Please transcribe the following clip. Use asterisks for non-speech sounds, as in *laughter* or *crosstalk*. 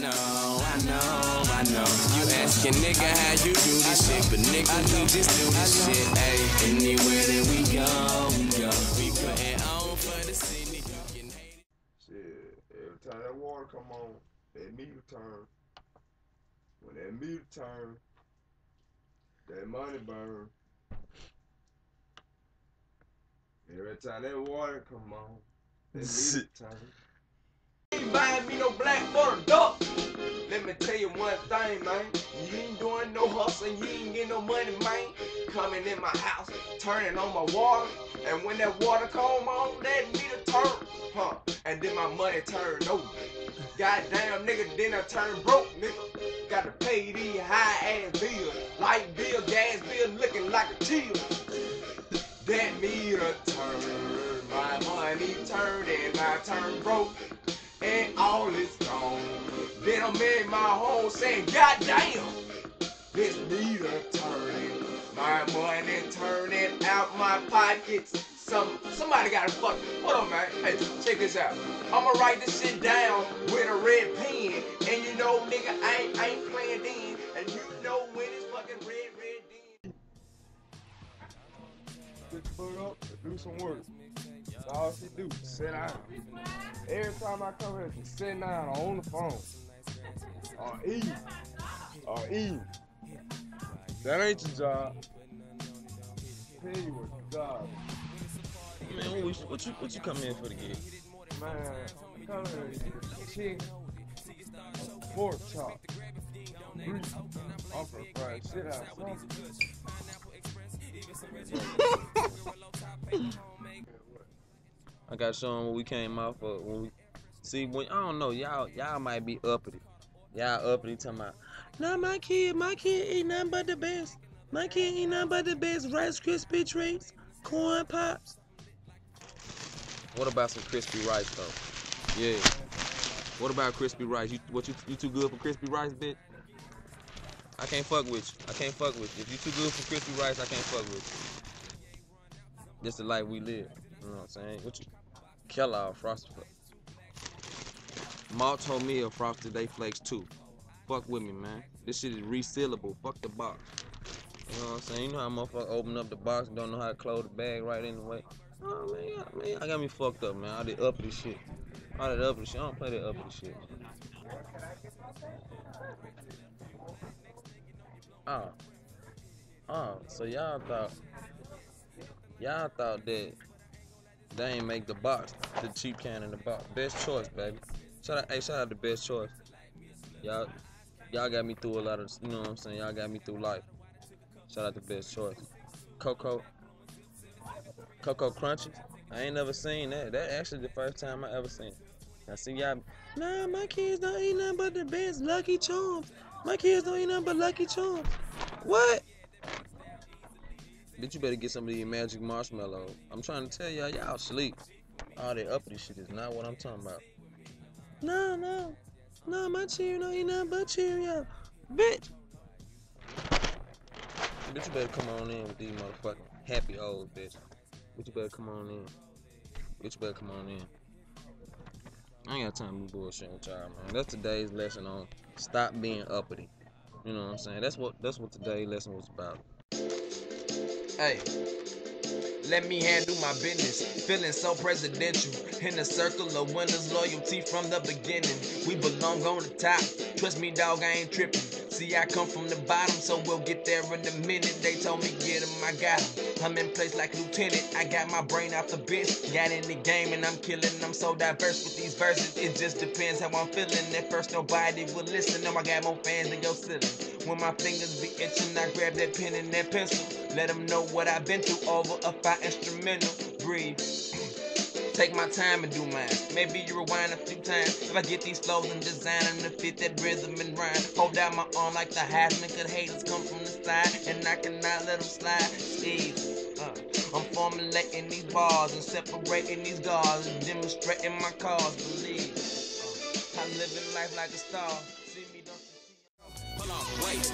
know, I know, I know. You asking nigga how you do this shit, but nigga we just do this shit. Hey, anywhere that we go, we go. We putting on for the city. You can hate it. Shit, every time that water come on, that meter turn. When that meter turn, that money burn. Every time that water come on, that *laughs* meter turn. Ain't buying me no black butter duck. Let me tell you one thing, man. You ain't doing no hustling, you ain't getting no money, man. Coming in my house, turning on my water, and when that water come on, that meter turn, huh? And then my money turn over. Goddamn nigga, then I turn broke, nigga. Gotta pay these high ass bills, light bill, gas bill, looking like a chill. That meter turn, my money turn, and I turn broke I'm in my home saying, God damn, this meter turning, my money turning out my pockets. Some somebody gotta fuck. Hold on, man. Hey, check this out. I'ma write this shit down with a red pen, and you know, nigga, I ain't, I ain't playing then, and you know when it's fucking red, red then. Pick the foot up do some work. That's all she do. Sit down. Every time I come here, she sit down on the phone. Or eat. Or eat. That ain't your job. Tell you what your job. Man, what, what you what you come in for the gig? Man, come here and get chicken, pork chop, beef, upper fried shit out I got to show 'em what we came out for. When we see when I don't know y'all y'all might be uppity. Y'all uppity talking about. Nah, my kid, my kid eat nothing but the best. My kid eat nothing but the best Rice Krispie treats, corn pops. What about some crispy rice though? Yeah. What about crispy rice? You what you you too good for crispy rice, bitch? I can't fuck with you. I can't fuck with you. If you too good for crispy rice, I can't fuck with you. This the life we live. You know what I'm saying? What you Kellogg Frosted Malt told me a Frosted Day Flakes too. Fuck with me, man. This shit is resealable. Fuck the box. You know what I'm saying? You know how motherfucker open up the box and don't know how to close the bag right anyway. Oh man, yeah, man, I got me fucked up, man. All the uppity shit. I did up uppity shit. I don't play that uppity shit. Oh. Oh, so y'all thought y'all thought that they ain't make the box, the cheap can in the box. Best choice, baby. Shout out, hey, shout out to Best Choice. Y'all, y'all got me through a lot of, you know what I'm saying. Y'all got me through life. Shout out to Best Choice. Cocoa, Cocoa Crunches. I ain't never seen that. That actually the first time I ever seen. it. I see y'all. Nah, my kids don't eat nothing but the best Lucky Charms. My kids don't eat nothing but Lucky Charms. What? Bitch, you better get some of these magic marshmallows. I'm trying to tell y'all, y'all sleep. All that uppity shit is not what I'm talking about. No, no. No, my Cheerio don't eat nothing but Cheerio. Bitch. Bitch, you better come on in with these motherfucking happy hoes, bitch. Bitch, you better come on in. Bitch, you better come on in. I ain't got time to be bullshit with y'all, man. That's today's lesson on stop being uppity. You know what I'm saying? That's what that's what today's lesson was about. Hey, let me handle my business. Feeling so presidential. In a circle of winners, loyalty from the beginning. We belong on the top. Trust me, dog, I ain't tripping. See, I come from the bottom, so we'll get there in a minute. They told me get him, I got him. I'm in place like lieutenant. I got my brain off the bench. Got in the game and I'm killing. I'm so diverse with these verses. It just depends how I'm feeling. At first, nobody will listen. Now I got more fans than your ceiling. When my fingers be itching, I grab that pen and that pencil. Let them know what I've been through over a fire instrumental. Breathe. *clears throat* Take my time and do mine. Maybe you rewind a few times. If I get these flows and design them to fit that rhythm and rhyme. Hold out my arm like the Heisman. Could haters come from the side and I cannot let them slide. Steve. Uh, I'm formulating these bars and separating these guards and demonstrating my cause. Believe. Uh, I'm living life like a star. See me, don't you wait,